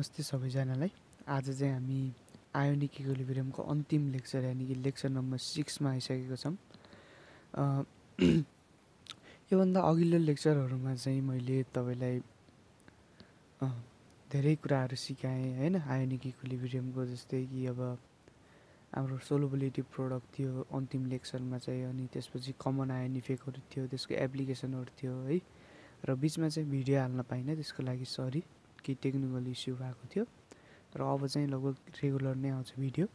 नमस्ते सबैजनालाई। आज चाहिँ हामी आयोनिक इक्विलिब्रियमको अन्तिम लेक्चर यानि कि लेक्चर नम्बर सिक्समा आइसकेको छौँ। योभन्दा अघिल्लो लेक्चरहरूमा चाहिँ मैले तपाईँलाई धेरै कुराहरू सिकाएँ होइन? आयोनिक इक्विलिब्रियमको जस्तै कि अब हाम्रो सोलोबिलिटी प्रोडक्ट थियो अन्तिम लेक्चरमा चाहिँ अनि त्यसपछि कमन आयन इफेक्टहरू थियो त्यसको एप्लिकेसनहरू थियो है? र बिचमा चाहिँ भिडियो हाल्न पाइनँ त्यसको लागि सरी। कि टेक्निकल इस्यु भएको थियो। र अब चाहिँ लगभग रेगुलर नै आउँछ भिडियो।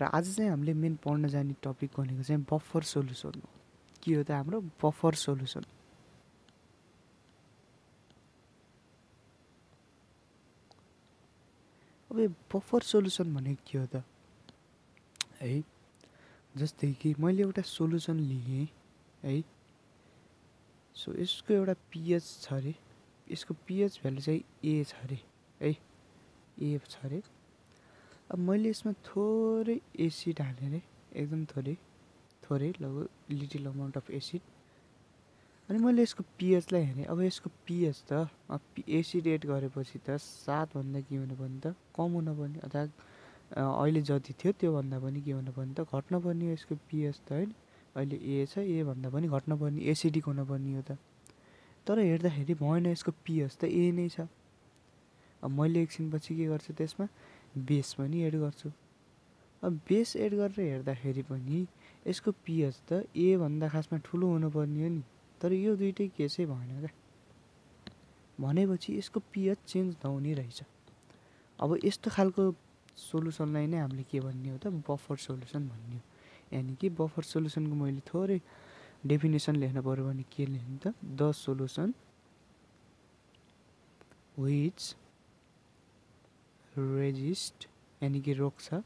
र आज चाहिँ हामीले मेन पढ्न जाने टपिक भनेको चाहिँ बफर सोल्युसन हो। के हो त हाम्रो? Buffer solution. अब यो बफर सोल्युसन भनेको के हो त? है जस्तै कि मैले एउटा सोल्युसन लिएँ है। सो यसको एउटा पिएच छ अरे। यसको पिएच भ्यालु चाहिँ ए छ अरे। है ए छ अरे। अब मैले यसमा थोरै एसिड हालेँ अरे एकदम थोरै थोरै लगभग लिटिल अमाउन्ट अफ एसिड अनि मैले यसको पिएचलाई हेरेँ अब यसको पिएच त एसिड एड गरेपछि त सातभन्दा के हुनुपर्ने त कम हुनुपर्ने अर्थात् अहिले जति थियो त्योभन्दा पनि के हुनुपर्ने त घट्नुपर्ने हो यसको पिएच त होइन? अहिले ए छ ए भन्दा पनि घट्नुपर्ने एसिडिक हुनुपर्ने हो त। तर हेर्दाखेरि भएन यसको पिएच त ए नै छ। अब मैले एकछिनपछि के गर्छु त्यसमा? बेस पनि एड गर्छु। अब बेस एड गरेर हेर्दाखेरि पनि यसको पिएच त ए भन्दा खासमा ठुलो हुनुपर्ने हो नि। तर यो दुइटै केसै भएन क्या। भनेपछि यसको पिएच चेन्ज नहुने रहेछ। अब यस्तो खालको सोल्युसनलाई नै हामीले के भन्ने हो त? बफर सोल्युसन भन्ने हो। यानि कि बफर सोल्युसनको मैले थोरै डेफिनेसन लेख्न पऱ्यो भने के लेख्ने द विच रेजिस्ट यानि कि रोक्छ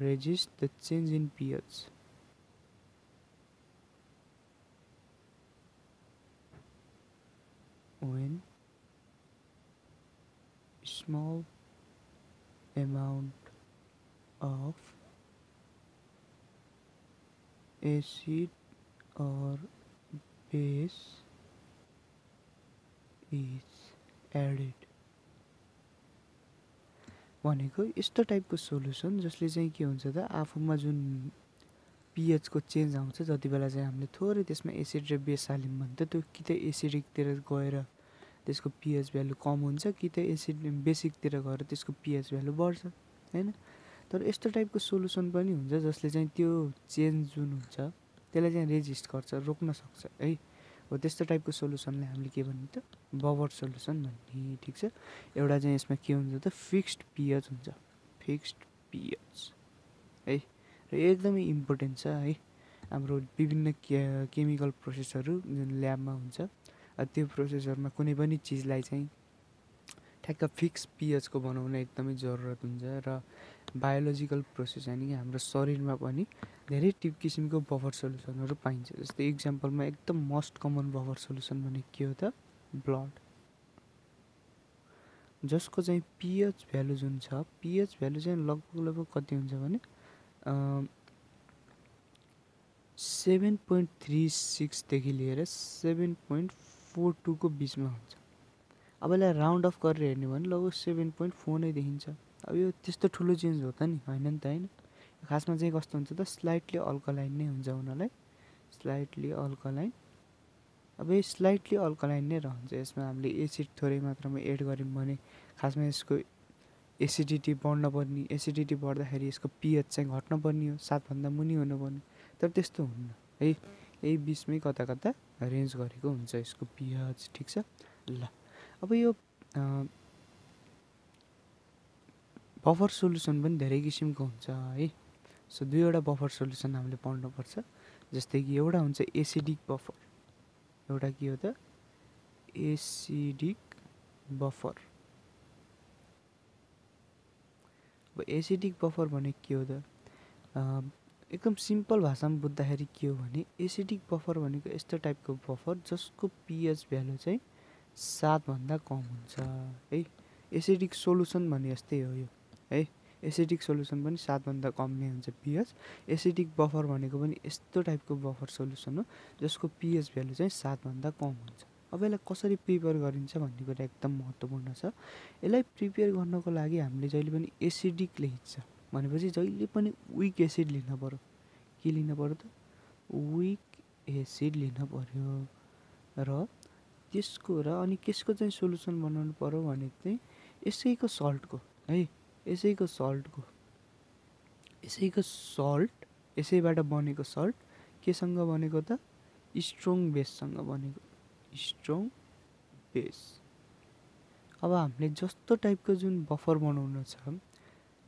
resist the change in pH when small amount of acid or base is added भनेको यस्तो टाइपको सोल्युसन जसले चाहिँ के हुन्छ त आफूमा जुन पिएचको चेन्ज आउँछ जति बेला चाहिँ हामीले थोरै त्यसमा एसिड र बेस हाल्यौँ भने त त्यो कि त एसिडिकतिर गएर त्यसको पिएच भ्यालु कम हुन्छ कि त एसिड बेसिकतिर गएर त्यसको पिएच भ्यालु बढ्छ होइन? तर यस्तो टाइपको सोल्युसन पनि हुन्छ जसले चाहिँ त्यो चेन्ज जुन हुन्छ त्यसलाई चाहिँ रेजिस्ट गर्छ रोक्न सक्छ। है हो त्यस्तो टाइपको सोल्युसनलाई हामीले के भन्ने त? बबर सोल्युसन भन्ने ठिक छ? एउटा चाहिँ यसमा के हुन्छ त? फिक्स्ड पिएच हुन्छ। फिक्स्ड पिएच है र एकदमै इम्पोर्टेन्ट छ है। हाम्रो विभिन्न केमिकल प्रोसेसहरू जुन ल्याबमा हुन्छ त्यो प्रोसेसरमा कुनै पनि चिजलाई चाहिँ ठ्याक्क फिक्स पिएचको बनाउन एकदमै जरुरत हुन्छ र बायोलोजिकल प्रोसेस यानि हाम्रो शरीरमा पनि धेरै टिप किसिमको बफर सोल्युसनहरू पाइन्छ। जस्तै इक्जाम्पलमा एकदम मोस्ट कमन बफर सोल्युसन भनेको के हो त? ब्लड जसको चाहिँ पिएच भ्यालु जुन छ पिएच भ्यालु चाहिँ लगभग लगभग कति हुन्छ भने सेभेन पोइन्ट थ्री सिक्सदेखि लिएर सेभेन पोइन्ट फोर टूको बिचमा हुन्छ। अब यसलाई राउन्ड अफ गरेर हेर्ने भने लगभग सेभेन पोइन्ट फोर नै देखिन्छ। अब यो त्यस्तो ठुलो चेन्ज हो त नि होइन नि त होइन? खासमा चाहिँ कस्तो हुन्छ त स्लाइटली अल्कलाइन नै हुन्छ उनीहरूलाई। स्लाइटली अल्कलाइन अब यो स्लाइटली अल्कलाइन नै रहन्छ यसमा हामीले एसिड थोरै मात्रामा एड गऱ्यौँ भने खासमा यसको एसिडिटी बढ्न पर्ने एसिडिटी बढ्दाखेरि यसको पिएच चाहिँ घट्न पर्ने हो सातभन्दा मुनि हुनुपर्ने तर त्यस्तो हुन्न। है यही बिचमै कता कता रेन्ज गरेको हुन्छ यसको पिएच ठिक छ? ल अब यो बफर सोल्युसन पनि धेरै किसिमको हुन्छ है। सो दुईवटा बफर सोल्युसन हामीले पढ्नुपर्छ जस्तै कि एउटा हुन्छ एसिडिक बफर एउटा के हो त? एसिडिक बफर अब एसिडिक बफर भनेको के हो त? एकदम सिम्पल भाषामा बुझ्दाखेरि के हो भने एसिडिक बफर भनेको यस्तो टाइपको बफर जसको पिएच भ्यालु चाहिँ सातभन्दा कम हुन्छ है। एसिडिक सोल्युसन भने जस्तै हो यो। है। एसिडिक सोल्युसन पनि सातभन्दा कम नै हुन्छ पिएच। एसिडिक बफर भनेको पनि यस्तो टाइपको बफर सोल्युसन हो जसको पिएच भ्यालु चाहिँ सातभन्दा कम हुन्छ। अब यसलाई कसरी प्रिपेयर गरिन्छ भन्ने कुरा एकदम महत्त्वपूर्ण छ। यसलाई प्रिपेयर गर्नको लागि हामीले जहिले पनि एसिडिक लेखिन्छ भनेपछि जहिले पनि विक एसिड लिन पऱ्यो के लिन पऱ्यो त? विक एसिड लिन पऱ्यो र त्यसको र अनि केसको चाहिँ सोल्युसन बनाउनु पऱ्यो भने चाहिँ यसैको सल्टको है। यसैको सल्टको यसैको सल्ट यसैबाट बनेको सल्ट केसँग बनेको त? स्ट्रङ बेससँग बनेको स्ट्रङ बेस। अब हामीले जस्तो टाइपको जुन बफर बनाउनु छ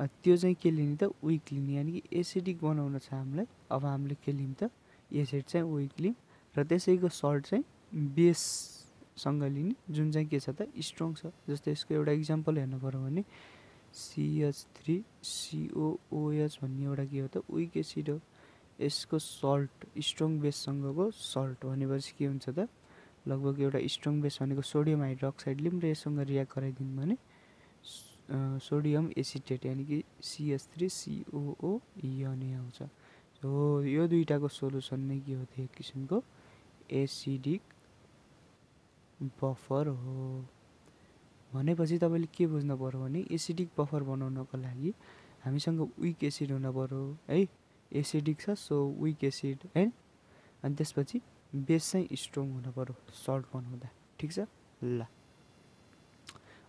त्यो चाहिँ के लिने त? विक लिने यानि कि एसिडिक बनाउनु छ हामीलाई। अब हामीले के लिउँ त? एसिड चाहिँ विक लिउँ र त्यसैको सल्ट चाहिँ बेससँग लिने जुन चाहिँ के छ त? स्ट्रङ छ। जस्तै यसको एउटा इक्जाम्पल हेर्नु पऱ्यो भने सिएच थ्री सिओओएच भन्ने एउटा के हो त? विक एसिड हो। यसको सल्ट स्ट्रङ बेससँगको सल्ट भनेपछि के हुन्छ त? लगभग एउटा स्ट्रङ बेस भनेको सोडियम हाइड्रोक्साइडले पनि यससँग रियाक्ट गराइदिनु भने सोडियम एसिटेट यानि कि सिएस थ्री सिओओ नै आउँछ। हो यो दुइटाको सोलुसन नै के हो त? एक किसिमको एसिडिक बफर हो। भनेपछि तपाईँले के बुझ्नु पऱ्यो भने एसिडिक बफर बनाउनको लागि हामीसँग विक एसिड हुनु पऱ्यो है? एसिडिक छ सो विक एसिड है? अनि त्यसपछि बेस चाहिँ स्ट्रङ हुनु पऱ्यो सल्ट बनाउँदा ठिक छ? ल।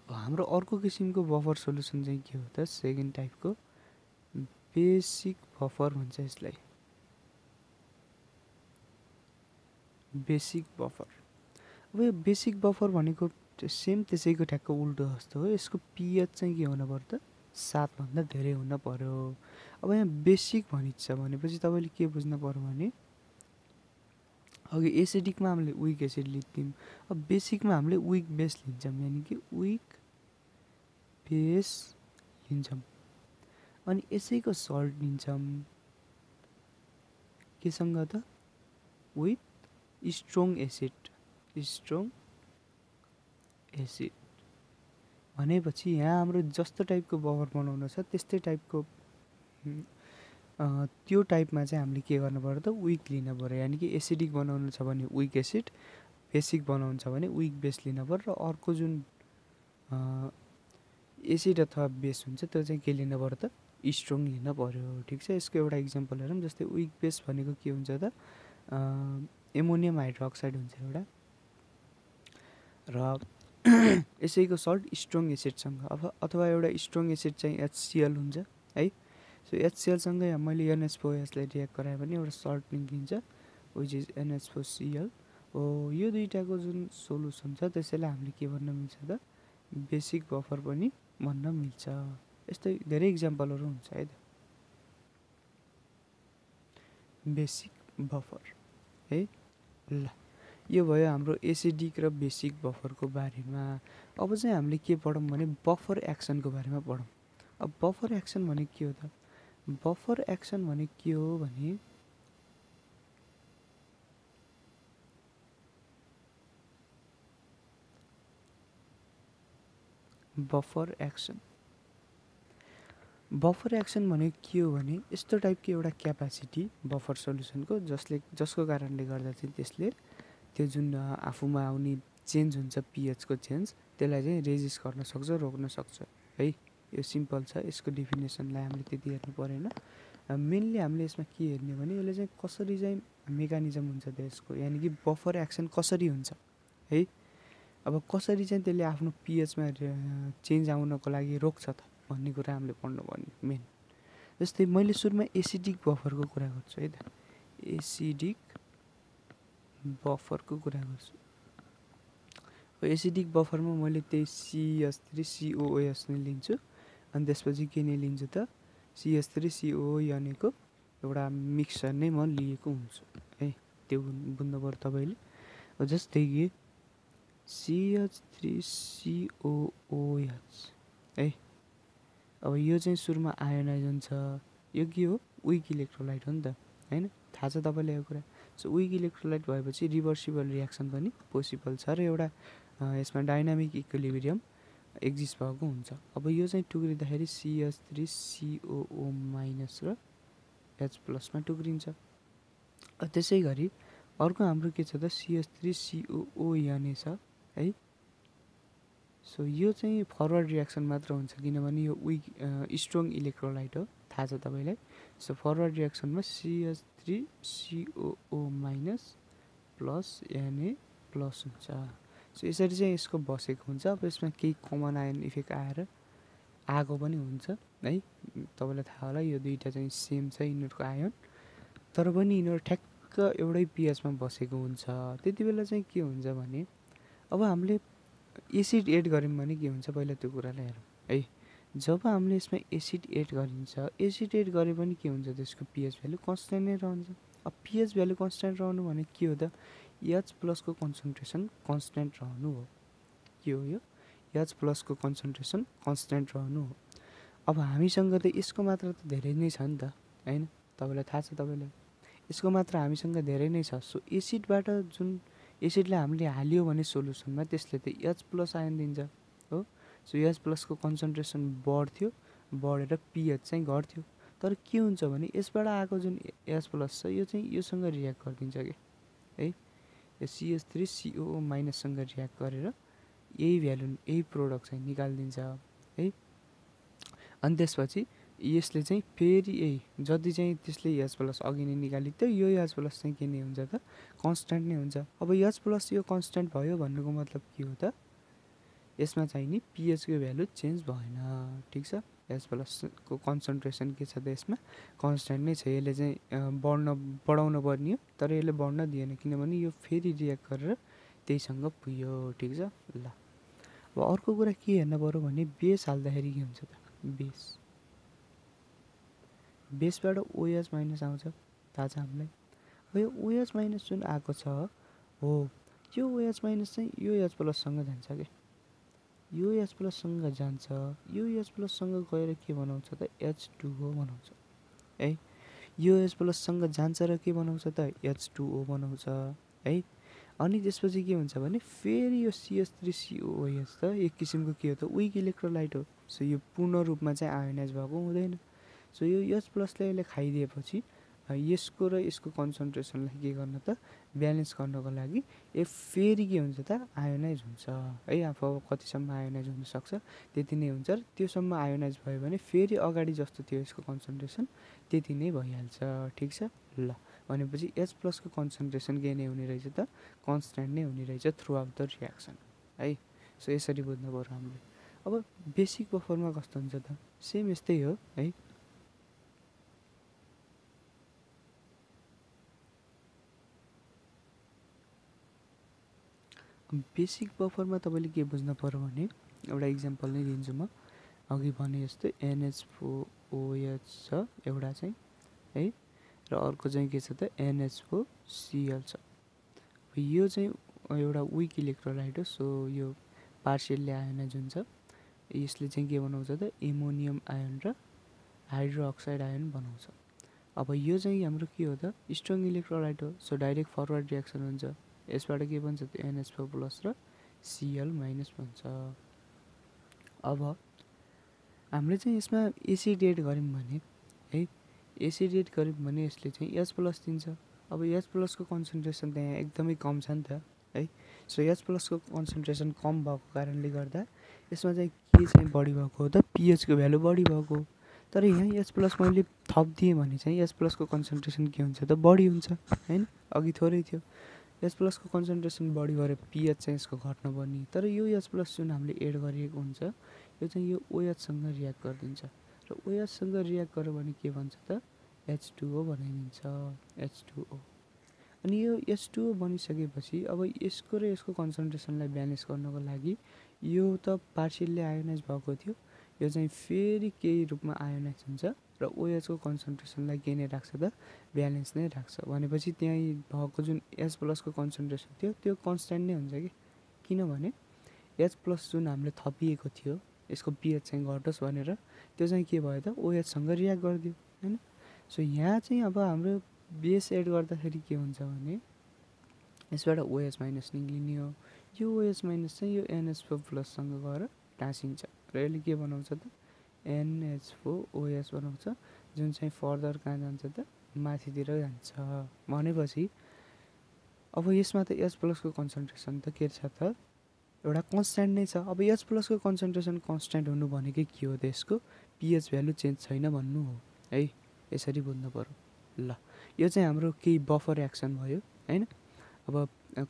हाम्रो अर्को किसिमको बफर सोल्युसन चाहिँ के हो त? सेकेन्ड टाइपको बेसिक बफर भन्छ यसलाई। Basic buffer. अब यो बेसिक बफर भनेको सेम त्यसैको ठ्याक्क उल्टो जस्तो हो। यसको पिएच चाहिँ के हुनु पर्यो त सातभन्दा धेरै हुन पर्यो। अब यहाँ बेसिक भनिन्छ भनेपछि तपाईँले के बुझ्नु पऱ्यो भने अघि एसिडिकमा हामीले विक एसिड लिन्थ्यौँ अब बेसिकमा हामीले विक बेस लिन्छौँ यानि कि विक बेस लिन्छौँ। अनि यसैको सल्ट लिन्छौँ। केसँग त? With strong acid strong acid भनेपछि यहाँ हाम्रो जस्तो टाइपको बफर बनाउनु छ त्यस्तै टाइपको त्यो टाइपमा चाहिँ हामीले के गर्नु पऱ्यो त विक लिन पऱ्यो यानि कि एसिडिक बनाउनु छ भने विक एसिड बेसिक बनाउनु छ भने विक बेस लिन पऱ्यो र अर्को जुन एसिड अथवा बेस हुन्छ त्यो चाहिँ के लिन पऱ्यो त स्ट्रङ लिन पऱ्यो ठिक छ? यसको एउटा इक्जाम्पल हेरौँ जस्तै विक बेस भनेको के हुन्छ त एमोनियम हाइड्रोक्साइड हुन्छ एउटा। र यसैको सल्ट स्ट्रङ एसिडसँग अब अथवा एउटा स्ट्रङ एसिड चाहिँ एचसिएल हुन्छ है? सो एचसिएलसँगै मैले एनएचपोएसलाई रियाक्ट गराएँ भने एउटा सल्ट निक्लिन्छ विच इज एनएचपोसिएल हो यो दुइटाको जुन सोल्युसन छ त्यसैलाई हामीले के भन्न मिल्छ त? बेसिक बफर पनि भन्न मिल्छ। यस्तै धेरै इक्जाम्पलहरू हुन्छ है त? बेसिक बफर है? ल। यो भयो हाम्रो एसिडिक र बेसिक बफरको बारेमा। अब चाहिँ हामीले के पढौँ भने बफर एक्सनको बारेमा पढौँ। अब बफर एक्सन भने के हो त? बफर एक्सन भने के हो भने बफर एक्सन। बफर एक्सन भनेको के हो भने यस्तो टाइपको एउटा क्यापासिटी बफर सल्युसनको जसले जसको कारणले गर्दा चाहिँ त्यसले त्यो जुन आफूमा आउने चेन्ज हुन्छ पिएचको चेन्ज त्यसलाई चाहिँ रेजिस्ट गर्न सक्छ रोक्न सक्छ। है यो सिम्पल छ यसको डेफिनेसनलाई हामीले त्यति हेर्नु परेन। मेनली हामीले यसमा के हेर्ने भने यसले चाहिँ कसरी चाहिँ मेकानिजम हुन्छ त यसको यानि कि बफर एक्सन कसरी हुन्छ है? अब कसरी चाहिँ त्यसले आफ्नो पिएचमा चेन्ज आउनको लागि रोक्छ त भन्ने कुरा हामीले पढ्नु पर्ने मेन जस्तै मैले सुरुमा एसिडिक बफरको कुरा गर्छु है त। एसिडिक बफरको कुरा गर्छु। एसिडिक बफरमा मैले त्यही सिएस थ्री सिओएस नै लिन्छु। अनि त्यसपछि के नै लिन्छु त? सिएस थ्री सिओ भनेको एउटा मिक्सर नै म लिएको हुन्छु। है त्यो बुझ्नु पऱ्यो तपाईँले। जस्तै कि सिएच थ्री सिओओएच है अब यो चाहिँ सुरुमा आयोनाइजन छ। यो के हो? विक इलेक्ट्रोलाइट हो नि त होइन? थाहा छ तपाईँलाई यो कुरा? सो विक इलेक्ट्रोलाइट भएपछि रिभर्सिबल रियाक्सन पनि पोसिबल छ र एउटा यसमा डाइनामिक इक्विलिब्रियम एक्जिस्ट भएको हुन्छ। अब यो चाहिँ टुक्रिँदाखेरि सिएस थ्री सिओओ माइनस र एच प्लसमा टुक्रिन्छ। त्यसै गरी अर्को हाम्रो के छ त? सिएच थ्री सिओओएनए छ है? सो यो चाहिँ फरवर्ड रियाक्सन मात्र हुन्छ किनभने यो विक स्ट्रङ इलेक्ट्रोलाइट हो। थाहा छ तपाईँलाई? So forward रियाक्सनमा CH three COO minus plus NA plus हुन्छ। सो यसरी चाहिँ यसको बसेको हुन्छ। अब यसमा केही कमन आयन इफेक्ट आएर आएको पनि हुन्छ है? तपाईँलाई थाहा होला यो दुइटा चाहिँ सेम छ यिनीहरूको आयन तर पनि यिनीहरू ठ्याक्क एउटै पिएचमा बसेको हुन्छ। त्यति बेला चाहिँ के हुन्छ भने अब हामीले एसिड एड गऱ्यौँ भने के हुन्छ? पहिला त्यो कुरालाई हेरौँ है? जब हामीले यसमा एसिड एड गरिन्छ एसिड एड गरे पनि के हुन्छ त्यसको पिएच भ्यालु कन्सटेन्ट नै रहन्छ। अब पिएच भ्यालु कन्सटेन्ट रहनु भने के हो त? एच प्लसको कन्सन्ट्रेसन कन्सटेन्ट रहनु हो। के हो यो? एच प्लसको कन्सन्ट्रेसन कन्सटेन्ट रहनु हो। अब हामीसँग त यसको मात्रा त धेरै नै छ नि त होइन? तपाईँलाई थाहा छ तपाईँलाई? यसको मात्रा हामीसँग धेरै नै छ। सो एसिडबाट जुन एसिडलाई हामीले हाल्यो भने सोल्युसनमा त्यसले त एच प्लस आयन दिन्छ। सो एच प्लसको कन्सन्ट्रेसन बढ्थ्यो बढेर पिएच चाहिँ घट्थ्यो। तर के हुन्छ भने यसबाट आएको जुन एच प्लस छ यो चाहिँ योसँग रियाक्ट गरिदिन्छ कि? है? यो सिएच थ्री सिओओ माइनससँग रियाक्ट गरेर यही भ्यालु यही प्रोडक्ट चाहिँ निकालिदिन्छ है? अनि त्यसपछि यसले चाहिँ फेरि यही जति चाहिँ त्यसले एच प्लस अघि नै निकालेको थियो यो एच प्लस चाहिँ के नै हुन्छ त? कन्सटेन्ट नै हुन्छ। अब एच प्लस यो कन्सटेन्ट भयो भन्नुको मतलब के हो त? यसमा चाहिँ नि पिएचको भ्यालु चेन्ज भएन। ठिक छ? एच प्लसको कन्सन्ट्रेसन के छ त यसमा? कन्सटेन्ट नै छ। यसले चाहिँ बढ्न बढाउनु पर्ने हो तर यसले बढ्न दिएन। किनभने यो फेरि रियाक्ट गरेर त्यहीसँग पुग्यो। ठिक छ? ल। अब अर्को कुरा के हेर्नु पऱ्यो भने बेस हाल्दाखेरि के हुन्छ त? बेस। बेसबाट ओएच माइनस आउँछ। थाहा छ हामीलाई? अब यो ओएच माइनस जुन आएको छ हो यो ओएच माइनस चाहिँ यो एच प्लससँग जान्छ कि? यो एच प्लससँग जान्छ यो एच प्लससँग गएर के बनाउँछ त? एच टू बनाउँछ। है? यो एच प्लससँग जान्छ र के बनाउँछ त? एच टू बनाउँछ है? अनि त्यसपछि के हुन्छ भने फेरि यो सिएच थ्री सिओएच त। एक किसिमको के हो त? विक इलेक्ट्रोलाइट हो। सो यो पूर्ण रूपमा चाहिँ आयोनाइज भएको हुँदैन। सो यो एच प्लसले यसले खाइदिएपछि यसको र यसको कन्सन्ट्रेसनलाई के गर्न त? ब्यालेन्स गर्नको लागि ए फेरि के हुन्छ त? आयोनाइज हुन्छ। है आफू अब कतिसम्म आयोनाइज हुनसक्छ? त्यति नै हुन्छ। र त्योसम्म आयोनाइज भयो भने फेरि अगाडि जस्तो थियो यसको कन्सन्ट्रेसन त्यति नै भइहाल्छ। ठिक छ? ल भनेपछि एच प्लसको कन्सन्ट्रेसन के नै हुने रहेछ त? कन्सटेन्ट नै हुने रहेछ थ्रु आउट द रियाक्सन है सो यसरी बुझ्नु पऱ्यो हामीले। अब बेसिक बफरमा कस्तो हुन्छ त? सेम यस्तै हो है। बेसिक बफरमा तपाईँले के बुझ्नु पऱ्यो भने एउटा इक्जाम्पल नै दिन्छु म। अघि भने जस्तै एनएच ओएच छ एउटा चाहिँ है? र अर्को चाहिँ के छ त? एनएच सिएल छ। यो चाहिँ एउटा विक इलेक्ट्रोलाइट हो सो यो पार्सियल्ली आयोनाइज हुन्छ यसले चाहिँ के बनाउँछ त? एमोनियम आयन र हाइड्रो अक्साइड आयन बनाउँछ। अब यो चाहिँ हाम्रो के हो त? स्ट्रङ इलेक्ट्रोलाइट हो सो डाइरेक्ट फरवर्ड रियाक्सन हुन्छ। यसबाट के भन्छ त्यो एनएच फोर प्लस र सिएल माइनस भन्छ। अब हामीले चाहिँ यसमा एसिड एड गऱ्यौँ भने है एसिड एड गऱ्यौँ भने यसले चाहिँ एच प्लस दिन्छ। अब एच प्लसको कन्सन्ट्रेसन त्यहाँ एकदमै कम छ नि त है। सो एच प्लसको कन्सन्ट्रेसन कम भएको कारणले गर्दा यसमा चाहिँ के चाहिँ बढी भएको हो त पिएचको भ्यालु बढी भएको तर यहाँ एच प्लस मैले थपिदिएँ भने चाहिँ एच प्लसको कन्सन्ट्रेसन के हुन्छ त बढी हुन्छ होइन अघि थोरै थियो। एच प्लसको कन्सन्ट्रेसन बढी गरे पिएच चाहिँ यसको घट्न पर्ने तर यो एच प्लस जुन हामीले एड गरिएको हुन्छ यो चाहिँ यो ओएचसँग रियाक्ट गरिदिन्छ। र ओएचसँग रियाक्ट गर्यो भने के भन्छ त? एच टुओ बनाइदिन्छ एच टुओ अनि यो एच टुओ बनिसकेपछि अब यसको र यसको कन्सन्ट्रेसनलाई ब्यालेन्स गर्नको लागि यो त पार्सियल्ली आयोनाइज भएको थियो। यो चाहिँ फेरि केही रूपमा आयोनाइज हुन्छ र ओएचको कन्सन्ट्रेसनलाई के नै राख्छ त ब्यालेन्स नै राख्छ। भनेपछि त्यहीँ भएको जुन एच प्लसको कन्सन्ट्रेसन थियो त्यो कन्सटेन्ट नै हुन्छ कि? किनभने एच प्लस जुन हामीले थपिएको थियो यसको पिएच चाहिँ घटोस् भनेर त्यो चाहिँ के भयो त? ओएचसँग रियाक्ट गरिदियो होइन? सो यहाँ चाहिँ अब हाम्रो बेस एड गर्दाखेरि के हुन्छ भने यसबाट ओएच माइनस निक्लिने हो। यो ओएच माइनस चाहिँ यो एनएच फोर प्लससँग गएर टाँसिन्छ। र यसले के बनाउँछ त? एनएच फोर ओएच बनाउँछ। जुन चाहिँ फर्दर कहाँ जान्छ त? माथितिर जान्छ। भनेपछि अब यसमा त एच प्लसको कन्सन्ट्रेसन त के छ त? एउटा कन्सट्यान्ट नै छ। अब एच प्लसको कन्सन्ट्रेसन कन्सट्यान्ट हुनु भनेकै के हो त यसको? पिएच भ्यालु चेन्ज छैन भन्नु हो। है यसरी बुझ्नु पऱ्यो ल यो चाहिँ हाम्रो केही बफर एक्सन भयो होइन? अब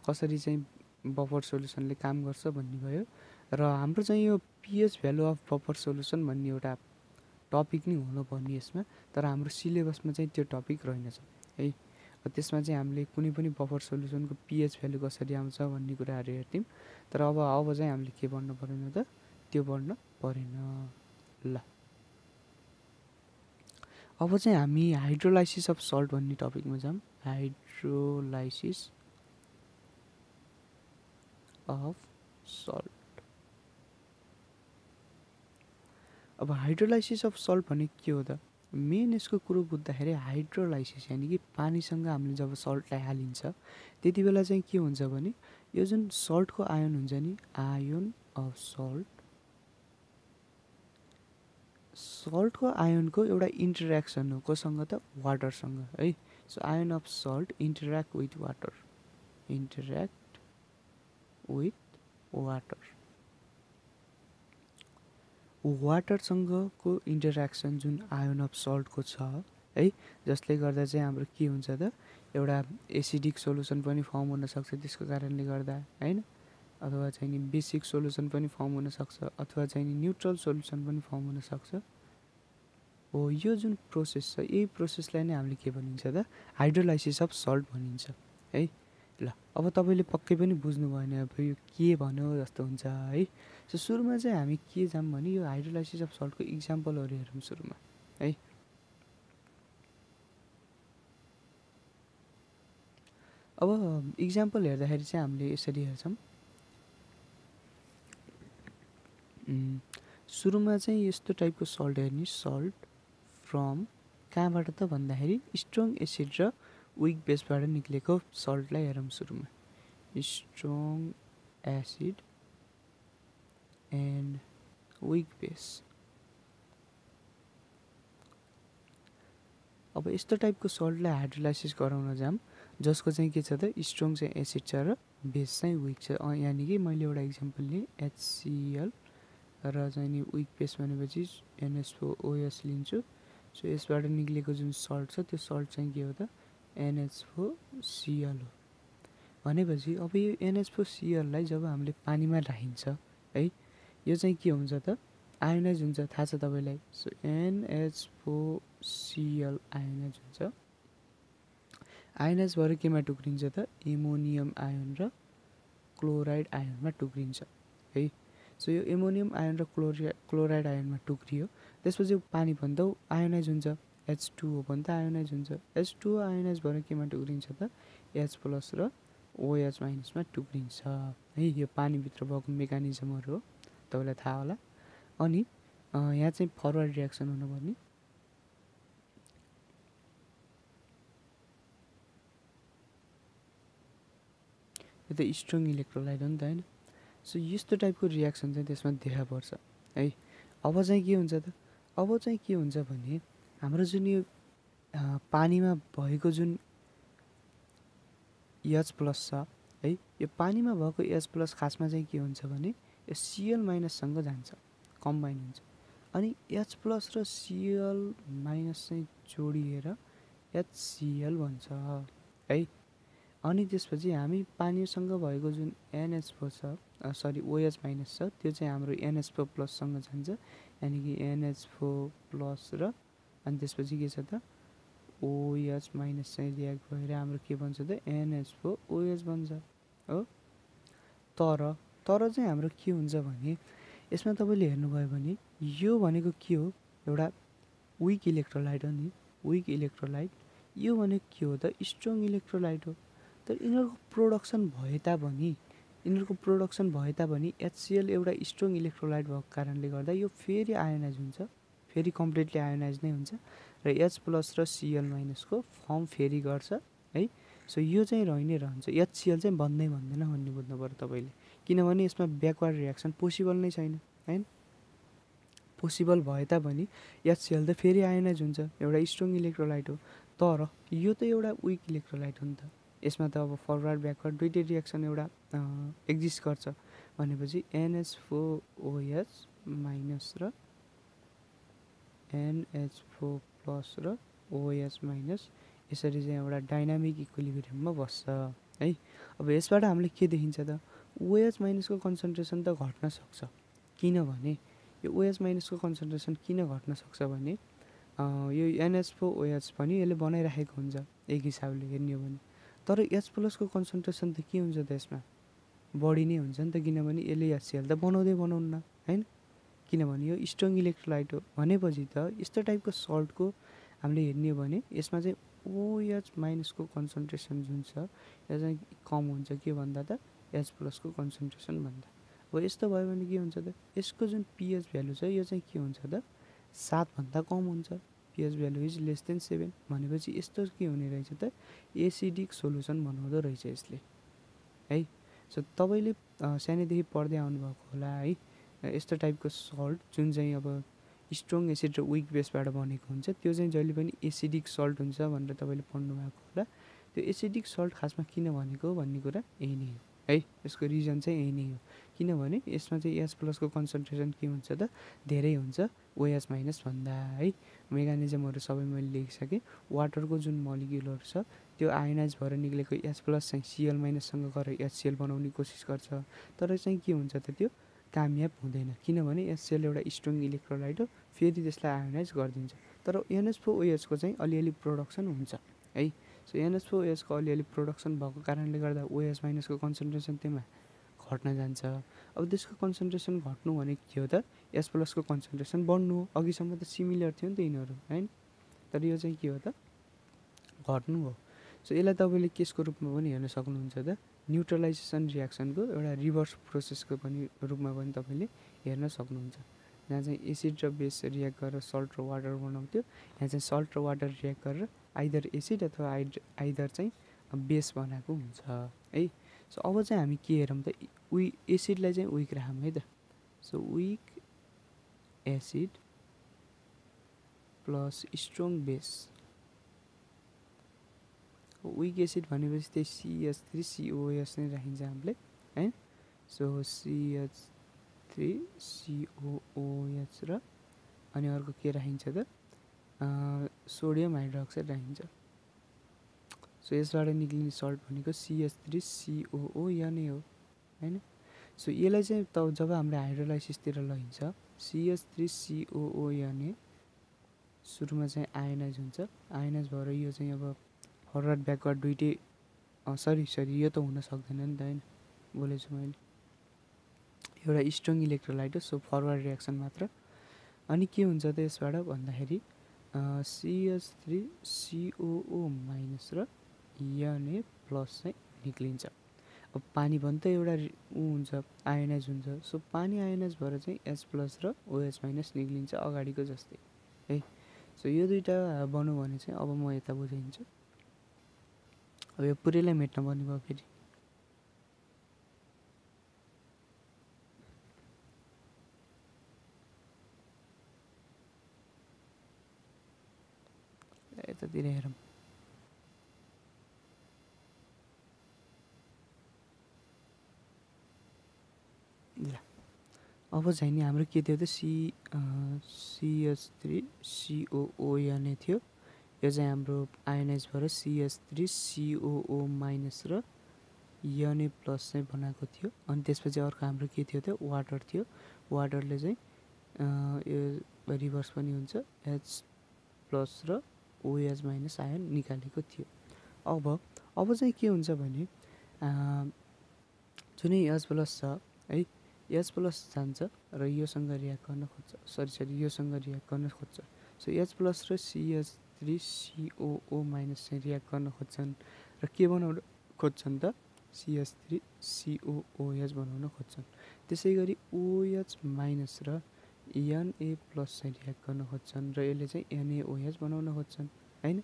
कसरी चाहिँ बफर सोल्युसनले काम गर्छ भन्ने भयो। र हाम्रो चाहिँ यो pH value of buffer solution भन्ने एउटा टपिक नै हुनुपर्ने यसमा तर हाम्रो सिलेबसमा चाहिँ त्यो टपिक रहेनछ। है त्यसमा चाहिँ हामीले कुनै पनि बफर सोल्युसनको पिएच भ्यालु कसरी आउँछ भन्ने कुराहरू हेर्थ्यौँ। तर अब अब चाहिँ हामीले के पढ्नु परेन त त्यो पढ्न परेन। ल। अब चाहिँ हामी हाइड्रोलाइसिस अफ सल्ट भन्ने टपिकमा जाऊँ। हाइड्रोलाइसिस अफ सल्ट अब हाइड्रोलाइसिस अफ सल्ट भने के हो त? मेन यसको कुरो बुझ्दाखेरि हाइड्रोलाइसिस यानि कि पानीसँग हामीले जब सल्टलाई हालिन्छ त्यति बेला चाहिँ के हुन्छ भने यो जुन सल्टको आयन हुन्छ नि आयोन अफ सल्ट सल्टको आयनको एउटा इन्टरेक्सन हो कोसँग त? वाटरसँग है? So ion of salt interact with water interact with water वाटरसँगको interaction जुन आयन अफ सल्टको छ है जसले गर्दा चाहिँ हाम्रो के हुन्छ त एउटा एसिडिक सोल्युसन पनि फर्म हुनसक्छ त्यसको कारणले गर्दा होइन? अथवा चाहिँ नि बेसिक सोल्युसन पनि फर्म हुनसक्छ अथवा चाहिँ नि न्युट्रल सोल्युसन पनि फर्म हुनसक्छ। हो यो जुन प्रोसेस छ यही प्रोसेसलाई नै हामीले के भनिन्छ त हाइड्रोलाइसिस अफ सल्ट भनिन्छ है। ल अब तपाईँले पक्कै पनि बुझ्नु भएन अब यो के भन्यो जस्तो हुन्छ है। सो सुरुमा चाहिँ हामी के जाऊँ भने यो हाइड्रोलाइसिस अफ सल्टको इक्जाम्पलहरू हेरौँ सुरुमा है। अब इक्जाम्पल हेर्दाखेरि चाहिँ हामीले यसरी हेर्छौँ। सुरुमा चाहिँ यस्तो टाइपको सल्ट हेर्ने सल्ट फ्रम कहाँबाट त भन्दाखेरि स्ट्रङ एसिड र विक बेसबाट निक्लेको सल्टलाई हेरौँ सुरुमा। Strong acid and weak base अब यस्तो टाइपको सल्टलाई हाइड्रोलाइसिस गराउन जाऊँ जसको चाहिँ के छ त स्ट्रङ चाहिँ एसिड छ र बेस चाहिँ विक छ। यानि कि मैले एउटा इक्जाम्पल लिएँ एचसिएल र चाहिँ नि विक बेस भनेपछि एनएसओ ओएस लिन्छु। सो यसबाट निक्लेको जुन सल्ट छ त्यो सल्ट चाहिँ के हो त एनएचओ सिएल हो। भनेपछि अब यो एनएचओ सिएललाई जब हामीले पानीमा राखिन्छ है यो चाहिँ के हुन्छ त? आयोनाइज हुन्छ थाहा छ तपाईँलाई? सो एनएचओ सिएल आयोनाइज हुन्छ। आयोनाइज भएर केमा टुक्रिन्छ त? एमोनियम आयोन र क्लोराइड आयोनमा टुक्रिन्छ है। सो यो एमोनियम आयोन र क्लोरि क्लोराइड आयोनमा टुक्रियो। त्यसपछि पानी भन्दा आयोनाइज हुन्छ। एच टू हो भने त आयोनाइज हुन्छ। एच टू आयोनाइज भएर केमा टुक्रिन्छ त? एच प्लस र ओएच माइनसमा टुक्रिन्छ। है यो पानीभित्र भएको मेकानिजमहरू हो। तपाईँलाई थाहा होला। अनि यहाँ चाहिँ फरवर्ड रियाक्सन हुनुपर्ने। यो त स्ट्रङ इलेक्ट्रोलाइट हो नि त होइन? सो यस्तो टाइपको रियाक्सन चाहिँ त्यसमा देखा पर्छ। है अब चाहिँ के हुन्छ त? अब चाहिँ के हुन्छ भने हाम्रो जुन यो पानीमा भएको जुन एच प्लस छ है यो पानीमा भएको एच प्लस खासमा चाहिँ के हुन्छ भने यो सिएल माइनससँग जान्छ कम्बाइन हुन्छ। अनि एच प्लस र सिएल माइनस चाहिँ जोडिएर एचसिएल भन्छ है। अनि त्यसपछि हामी पानीसँग भएको जुन एनएचओ छ सरी ओएच माइनस छ त्यो चाहिँ हाम्रो एनएचओ प्लससँग जान्छ यानि कि एनएच फोर प्लस र अनि त्यसपछि के छ त? ओएच माइनस चाहिँ रियाक्ट भएर हाम्रो के भन्छ त? एनएच फोर ओएच बन्छ हो? तर तर चाहिँ हाम्रो के हुन्छ भने यसमा तपाईँले हेर्नुभयो भने यो भनेको के हो? एउटा विक इलेक्ट्रोलाइट हो नि। विक इलेक्ट्रोलाइट यो भनेको के हो त? स्ट्रङ इलेक्ट्रोलाइट हो। तर यिनीहरूको प्रोडक्सन भए तापनि यिनीहरूको प्रोडक्सन भए तापनि एचसिएल एउटा स्ट्रङ इलेक्ट्रोलाइट भएको कारणले गर्दा यो फेरि आयोनाइज हुन्छ। फेरि कम्प्लिटली आयोनाइज नै हुन्छ। र एच प्लस र सिएल माइनसको फर्म फेरि गर्छ है? सो यो चाहिँ रहि नै रहन्छ। एचसिएल चाहिँ बन्दै भन्दैन भन्ने बुझ्नु पऱ्यो तपाईँले। किनभने यसमा ब्याकवार्ड रियाक्सन पोसिबल नै छैन होइन पोसिबल भए तापनि एचसिएल त फेरि आयोनाइज हुन्छ। एउटा स्ट्रङ इलेक्ट्रोलाइट हो। तर यो त एउटा विक इलेक्ट्रोलाइट हो नि त। यसमा त अब फरवार्ड ब्याकवर्ड दुइटै रियाक्सन एउटा एक्जिस्ट गर्छ। भनेपछि ओएच माइनस र एनएच फोर प्लस र ओएच माइनस यसरी चाहिँ एउटा डाइनामिक इक्विलिब्रियममा बस्छ है? अब यसबाट हामीले के देखिन्छ त? ओएच माइनसको कन्सन्ट्रेसन त घट्न सक्छ। किनभने यो ओएच माइनसको कन्सन्ट्रेसन किन घट्न सक्छ भने यो एनएच फोर ओएच पनि यसले बनाइराखेको हुन्छ एक हिसाबले हेर्ने हो भने। तर एच प्लसको कन्सन्ट्रेसन त के हुन्छ त यसमा? बढी नै हुन्छ नि त किनभने यसले एचसिएल त बनाउँदै बनाउन्न होइन? किनभने यो स्ट्रङ इलेक्ट्रोलाइट हो। भनेपछि त यस्तो टाइपको सल्टको हामीले हेर्ने हो भने यसमा चाहिँ ओएच माइनसको कन्सन्ट्रेसन जुन छ यो चाहिँ कम हुन्छ के भन्दा त एच प्लसको कन्सन्ट्रेसन भन्दा। अब यस्तो भयो भने के हुन्छ त यसको जुन पिएच भ्यालु छ यो चाहिँ के हुन्छ त सातभन्दा कम हुन्छ। PH value is less than seven. भनेपछि यस्तो के हुने रहेछ त एसिडिक सोल्युसन बनाउँदो रहेछ यसले। है सो तपाईँले सानैदेखि पढ्दै आउनुभएको होला है। यस्तो टाइपको सल्ट जुन चाहिँ अब स्ट्रङ एसिड र विक बेसबाट बनेको हुन्छ त्यो चाहिँ जहिले पनि एसिडिक सल्ट हुन्छ भनेर तपाईँले पढ्नु भएको होला। त्यो एसिडिक सल्ट खासमा किन भनेको भन्ने कुरा यही नै हो। है यसको रिजन चाहिँ यही नै हो। किनभने यसमा चाहिँ एस प्लसको कन्सन्ट्रेसन के हुन्छ त? धेरै हुन्छ ओएस माइनस भन्दा है। मेकानिजमहरू सबै मैले लेखिसकेँ। वाटरको जुन मलिक्युलहरू छ त्यो आयोनाइज भएर निक्लेको एच प्लस चाहिँ सिएल माइनससँग गएर एचसिएल बनाउने कोसिस गर्छ। तर चाहिँ के हुन्छ त त्यो? कामयाब हुँदैन। किनभने एससिएल एउटा स्ट्रङ इलेक्ट्रोलाइट हो फेरि त्यसलाई आयोनाइज गरिदिन्छ। तर एनएसफो ओएचको चाहिँ अलिअलि प्रोडक्सन हुन्छ है? सो एनएसफो ओएचको अलिअलि प्रोडक्सन भएको कारणले गर्दा ओएच माइनसको कन्सन्ट्रेसन त्यसमा घट्न जान्छ। अब त्यसको कन्सन्ट्रेसन घट्नु भनेको के हो त एस प्लसको कन्सन्ट्रेसन बढ्नु हो। अघिसम्म त सिमिलर थियो नि त यिनीहरू होइन तर यो चाहिँ के हो त? घट्नु हो। सो यसलाई तपाईँले केसको रूपमा पनि हेर्न सक्नुहुन्छ त। न्युट्रलाइजेसन रियाक्सनको एउटा रिभर्स प्रोसेसको पनि रूपमा पनि तपाईँले हेर्न सक्नुहुन्छ। जहाँ चाहिँ एसिड र बेस रियाक्ट गरेर सल्ट र वाटर बनाउँथ्यो यहाँ चाहिँ सल्ट र वाटर रियाक्ट गरेर आइदर एसिड अथवा आइड आइदर चाहिँ बेस बनाएको हुन्छ है। सो अब चाहिँ हामी के हेरौँ त वी एसिडलाई चाहिँ विक राखौँ है त। So weak acid plus strong base weak acid भनेपछि त्यही सिएच थ्री सिओएस नै राखिन्छ हामीले है? सो सिएच थ्री सिओओएच र अनि अर्को के राखिन्छ त? सोडियम हाइड्रोक्साइड राखिन्छ। सो यसबाट निक्लिने सल्ट भनेको सिएच थ्री सिओओ या नै हो होइन? सो यसलाई चाहिँ त जब हाम्रो हाइड्रोलाइसिसतिर लैन्छ सिएच थ्री सिओओ याने सुरुमा चाहिँ आयनाइज हुन्छ। आयनाइज भएर यो चाहिँ अब फरवार्ड ब्याकवर्ड दुइटै सरी सरी यो त हुन सक्दैन नि त होइन बोलेछु मैले। एउटा स्ट्रङ इलेक्ट्रोलाइट हो सो फरवार्ड रियाक्सन मात्र। अनि के हुन्छ त यसबाट भन्दाखेरि सिएच थ्री सिओओ माइनस र यनए प्लस चाहिँ निक्लिन्छ। अब पानी पनि त एउटा ऊ हुन्छ आयोनाइज हुन्छ। सो पानी आयोनाइज भएर चाहिँ एच प्लस र ओएच माइनस निक्लिन्छ अगाडिको जस्तै। है सो यो दुइटा बनाउँ भने चाहिँ अब म यता बुझाइदिन्छु। अब यो पुरैलाई मेट्न पर्ने भयो फेरि। यतातिर हेरौँ। ल अब चाहिँ नि हाम्रो के थियो त सी सिएच थ्री सिओओएनए थियो। यो चाहिँ हाम्रो आयोनाइज भएर सिएस थ्री सिओओ माइनस र यनए प्लस चाहिँ बनाएको थियो। अनि त्यसपछि अर्को हाम्रो के थियो त वाटर थियो। वाटरले चाहिँ यो रिभर्स पनि हुन्छ। एच प्लस र ओएच माइनस आयन निकालेको थियो। अब अब चाहिँ के हुन्छ भने जुनै एच प्लस छ है एच प्लस जान्छ र योसँग रियाक्ट गर्न खोज्छ। सरी सरी योसँग रियाक्ट गर्न खोज्छ। सो एच प्लस र सिएच थ्री सिओओ माइनस चाहिँ रियाक्ट गर्न खोज्छन्। र के बनाउन खोज्छन् त? सिएच थ्री सिओओएच बनाउन खोज्छन्। त्यसै गरी ओएच माइनस र एनए प्लस चाहिँ रियाक्ट गर्न खोज्छन् र यसले चाहिँ एनएओएच बनाउन खोज्छन् होइन?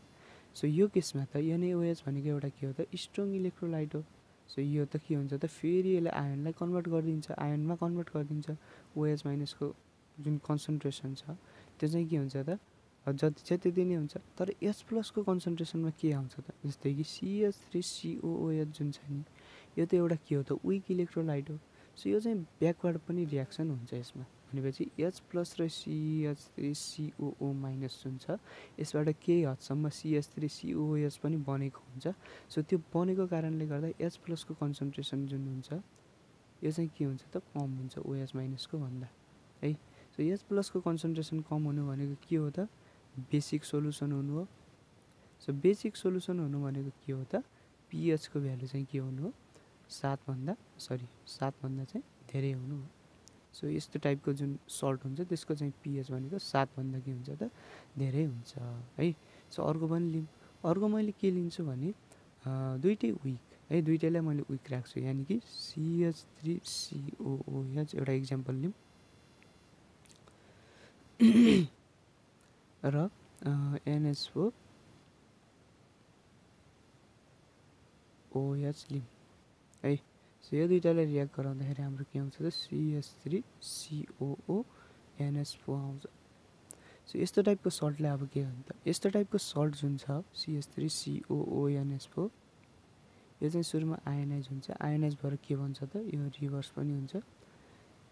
सो यो केसमा त एनएओएच भनेको एउटा के हो त? स्ट्रङ इलेक्ट्रोलाइट हो। सो यो त के हुन्छ त? फेरि यसले आयनलाई कन्भर्ट गरिदिन्छ। आयनमा कन्भर्ट गरिदिन्छ। ओएच माइनसको जुन कन्सन्ट्रेसन छ त्यो चाहिँ के हुन्छ त? जति छ त्यति नै हुन्छ। तर एच प्लसको कन्सन्ट्रेसनमा के आउँछ त? जस्तै कि सिएच थ्री सिओओएच जुन छ नि यो त एउटा के हो त? विक इलेक्ट्रोलाइट हो। सो यो चाहिँ ब्याकवार्ड पनि रियाक्सन हुन्छ यसमा। भनेपछि एच प्लस र सिएच थ्री सिओओ माइनस जुन छ यसबाट केही हदसम्म सिएच थ्री सिओएच पनि बनेको हुन्छ। सो त्यो बनेको कारणले गर्दा एच प्लसको कन्सन्ट्रेसन जुन हुन्छ यो चाहिँ के हुन्छ त? कम हुन्छ ओएच माइनसको भन्दा। है? सो एच प्लसको कन्सन्ट्रेसन कम हुनु भनेको के हो त? बेसिक सोलुसन हुनु हो। सो बेसिक सोलुसन हुनु भनेको के हो त? पिएचको भ्यालु चाहिँ के हुनु हो? सातभन्दा सरी सातभन्दा चाहिँ धेरै हुनु हो। सो यस्तो टाइपको जुन सल्ट हुन्छ त्यसको चाहिँ पिएच भनेको सातभन्दा के हुन्छ त? धेरै हुन्छ है। सो अर्को पनि लिउँ अर्को मैले के लिन्छु भने दुइटै विक है। दुइटैलाई मैले विक राख्छु यानि कि सिएच थ्री सिओओएच एउटा इक्जाम्पल लिउँ र एनएस फोर ओएच लिम। है सो यो दुइटालाई रियाक्ट गराउँदाखेरि हाम्रो के आउँछ त? CS three COO NS four आउँछ। सो यस्तो टाइपको सल्टले अब के हुन्छ यस्तो टाइपको सल्ट जुन छ CS three COO NS four यो चाहिँ सुरुमा आयनाइज हुन्छ। आयनाइज भएर के भन्छ त? यो रिभर्स पनि हुन्छ।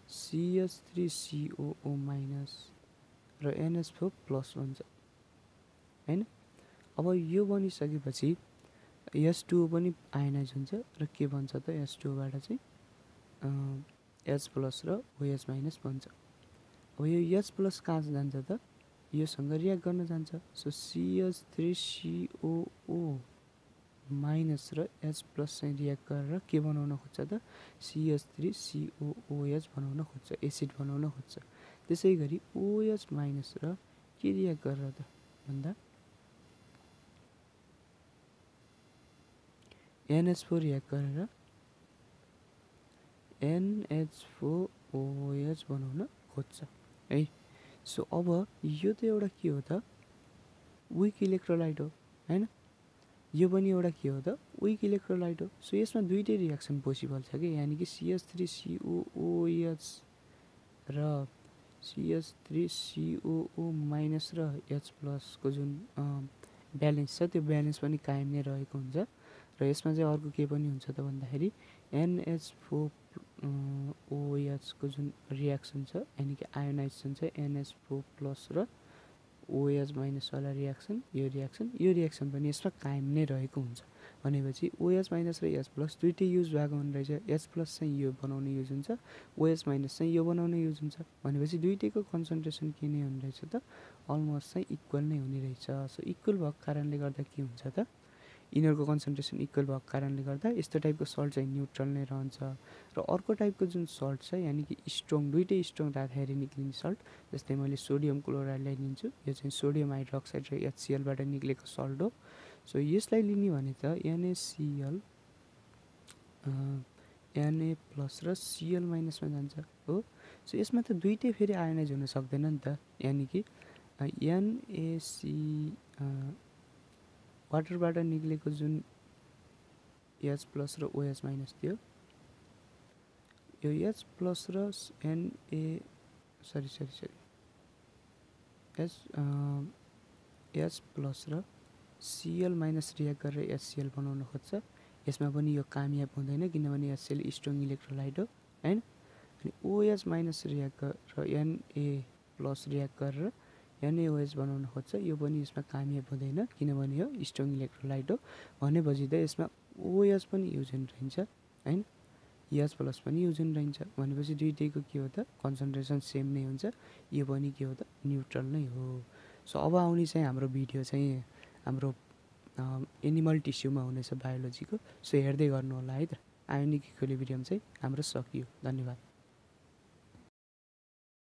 सिएस थ्री सिओओ माइनस र एनएस फोर प्लस भन्छ होइन? अब यो बनिसकेपछि एस टू पनि आयनाइज हुन्छ र के भन्छ त एस टूबाट चाहिँ एच प्लस र ओएच माइनस भन्छ। अब यो एच प्लस कहाँ जान्छ त? योसँग रियाक्ट गर्न जान्छ। So CH three COO minus र एच प्लस चाहिँ रियाक्ट गरेर के बनाउन खोज्छ त? सिएच थ्री सिओओएच बनाउन खोज्छ एसिड बनाउन खोज्छ। त्यसै गरी ओएच माइनस र के रियाक्ट गरेर त भन्दा? एनएच फोर रियाक्ट गरेर एनएच फोर ओएच बनाउन खोज्छ। है सो अब यो त एउटा के हो त? विक इलेक्ट्रोलाइट हो होइन? यो पनि एउटा के हो त? विक इलेक्ट्रोलाइट हो। सो यसमा दुइटै रियाक्सन पोसिबल छ कि? यानि कि सिएच थ्री सिओओएच र सिएच थ्री सिओओ माइनस र एच प्लसको जुन ब्यालेन्स छ त्यो ब्यालेन्स पनि कायम नै रहेको हुन्छ। र यसमा चाहिँ अर्को के पनि हुन्छ त भन्दाखेरि एनएच फोर ओएचको जुन रियाक्सन छ यानि कि आयोनाइजेसन छ एनएच फोर प्लस र ओएच माइनसवाला रियाक्सन यो रियाक्सन यो रियाक्सन पनि यसमा कायम नै रहेको हुन्छ। भनेपछि ओएच माइनस र एच प्लस दुइटै युज भएको हुने रहेछ। एच प्लस चाहिँ यो बनाउने युज हुन्छ ओएच माइनस चाहिँ यो बनाउने युज हुन्छ। भनेपछि दुइटैको कन्सन्ट्रेसन के नै हुने रहेछ त? अलमोस्ट चाहिँ इक्वल नै हुने रहेछ। सो इक्वल भएको कारणले गर्दा के हुन्छ त? यिनीहरूको कन्सन्ट्रेसन इक्वल भएको कारणले गर्दा यस्तो टाइपको सल्ट चाहिँ न्युट्रल नै रहन्छ। र अर्को टाइपको जुन सल्ट छ यानि कि स्ट्रङ दुइटै स्ट्रङ राख्दाखेरि निक्लिने सल्ट जस्तै मैले सोडियम क्लोराइडलाई लिन्छु यो चाहिँ सोडियम हाइड्रोक्साइड र एचसिएलबाट निक्लेको सल्ट हो। सो यसलाई लिने भने त एनएसिएल एनए प्लस र सिएल माइनसमा जान्छ हो? सो यसमा त दुइटै फेरि आयोनाइज हुन सक्दैन नि त यानि कि एनएसी वाटरबाट निक्लेको जुन एच प्लस र ओएच माइनस थियो यो एच प्लस र NA sorry sorry sorry H H plus र सिएल माइनस रियाक्ट गरेर एचसिएल बनाउन खोज्छ। यसमा पनि यो कामयाब हुँदैन किनभने एचसिएल स्ट्रङ इलेक्ट्रोलाइट हो होइन अनि ओएच माइनस रियाक्ट गरेर एनए प्लस रियाक्ट गरेर एनएओएच बनाउन खोज्छ। यो पनि यसमा कामयाब हुँदैन किनभने यो स्ट्रङ इलेक्ट्रोलाइट हो। भनेपछि त यसमा ओएच पनि युज हुने रहन्छ होइन एच प्लस पनि युज हुने रहन्छ। भनेपछि दुइटैको के हो त? कन्सन्ट्रेसन सेम नै हुन्छ। यो पनि के हो त? न्युट्रल नै हो। सो अब आउने चाहिँ हाम्रो भिडियो चाहिँ हाम्रो एनिमल टिस्युमा हुनेछ बायोलोजीको सो हेर्दै गर्नु होला है त। आयोनिक इक्विलिब्रियम चाहिँ हाम्रो सकियो। धन्यवाद।